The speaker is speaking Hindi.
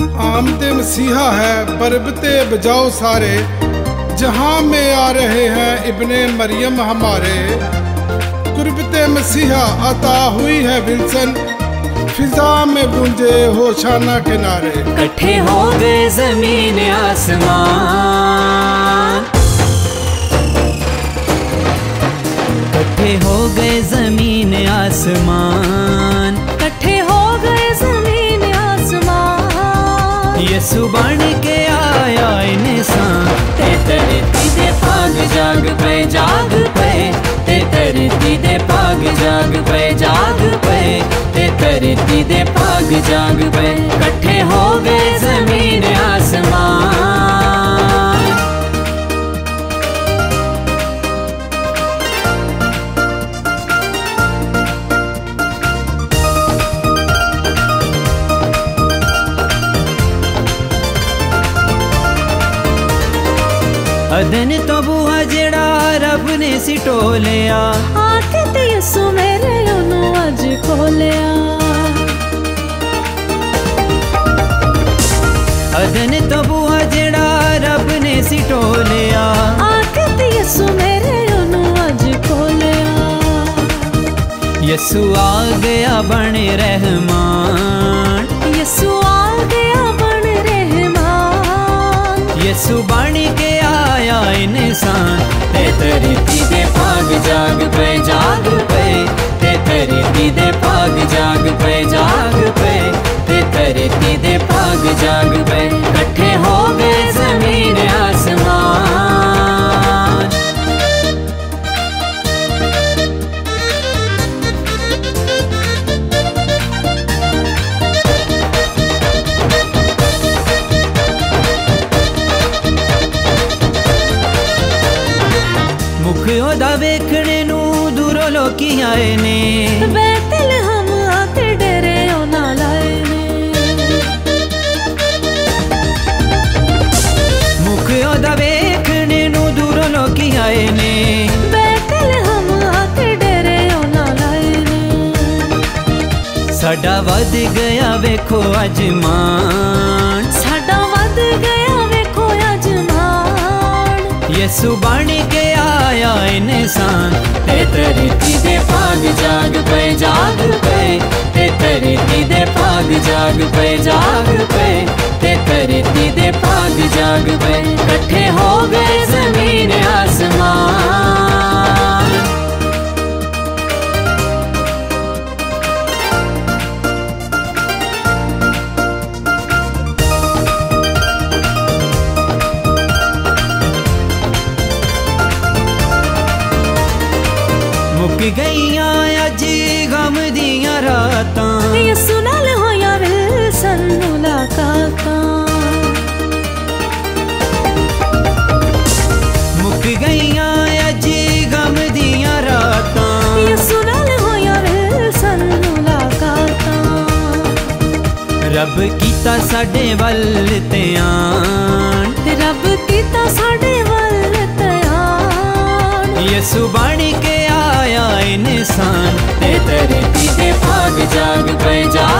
आमद मसीहा है बरबते बजाओ सारे। जहाँ में आ रहे हैं इब्ने मरियम हमारे। कुर्बते मसीहा अता हुई है विल्सन, फिजा में गूंजे होशाना किनारे। इकट्ठे हो गए ज़मीन आसमान। बन के आया इंसान। ते धरती दे पाग जाग पे जाग पे। ते धरती दे पाग जाग पे जाग पे। ते धरती दे पाग जाग पे। इकट्ठे हो गए ज़मीन आसमान। अदन तो बूहा जेड़ा रब ने सिटोलिया। आके ते यसु मेरे ओनू अज खोलिया। अदन तो बूहा जेड़ा रब ने सिटोलिया। आके ते यसु मेरे ओनू अज खोलिया। यसु आ गया बने रहमान। यसु आ गया बन रहमान। यसु बन के ਰੂਪ ਉਹਦਾ ਵੇਖਣੇ ਨੂੰ ਦੂਰੋਂ ਲੋਕੀ ਆਏ ਨੇ। ਬੈਤਲ ਹਮ ਆਤੇ ਡਰੇ ਉਹਨਾਂ ਲਾਏ ਨੇ। ਮੁਖ ਉਹਦਾ ਵੇਖਣੇ ਨੂੰ ਦੂਰੋਂ ਲੋਕੀ ਆਏ ਨੇ। ਬੈਤਲ ਹਮ ਆਤੇ ਡਰੇ ਉਹਨਾਂ ਲਾਏ ਨੇ। ਸਾਡਾ ਵੱਧ ਗਿਆ ਵੇਖੋ ਅੱਜ ਮਾਨ ਸਾਡਾ ਵੱਧ ਗਿਆ यसु बन के आया इंसान। ते धरती दे भाग जाग पे जाग पे। ते धरती दे भाग जाग पे जाग पे। ते धरती दे भाग जाग पे। इकट्ठे हो गए ज़मीन ਮੁੱਕ ਗਈਆਂ ਅੱਜ ਗਮ ਦੀਆਂ ਰਾਤਾਂ ਯਿਸੂ ਨਾਲ ਹੋਇਆ ਵਿਲਸਨ ਮੁਲਾਕਾਤਾਂ ਮੁੱਕ ਗਈਆਂ ਅੱਜ ਗਮ ਦੀਆਂ ਰਾਤਾਂ ਯਿਸੂ ਨਾਲ ਹੋਇਆ ਵਿਲਸਨ ਮੁਲਾਕਾਤਾਂ ਰੱਬ ਕੀਤਾ ਸਾਡੇ ਵੱਲ ਧਿਆਨ ਤੇ ਰੱਬ ਕੀਤਾ ਸਾਡੇ ਵੱਲ ਧਿਆਨ ਯਿਸੂ ਬਣ 你将赢回家